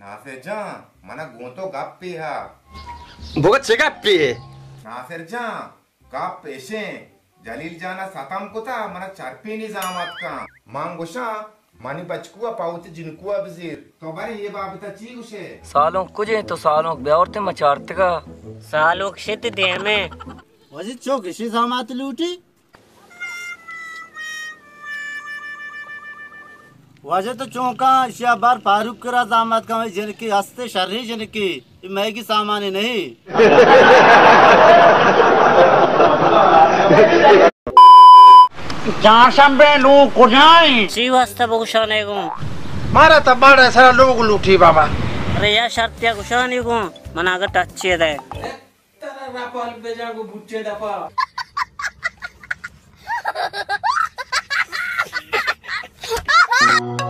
नासिर जा मना गोंतो गप्पी हा। बहुत से गप्पी नासिर जा गप पेशे जलील जाना सतम कुता मना चरपी निजामत का। मांगुशा मानी बचकुआ पाउत जिनकुआ बजीर। तो बारे ये बाबता ची गुशे सालों कुछ तो सालों ब्यावरते मचारते का। सालोक शित दे में। वजी चौक इसी सामात लूटी? वजह तो चौका शिया बार फारूक करा दामाद का मैं जिनकी हँसते शर्री जिनकी सामान ही नहीं। नु कुजाई को मारा तो बड़े सारा लोग लूटी बाबा। अरे या शर्त या गुशाने को मना अगर टच दे। Tara rapal bejago bucce dapa. you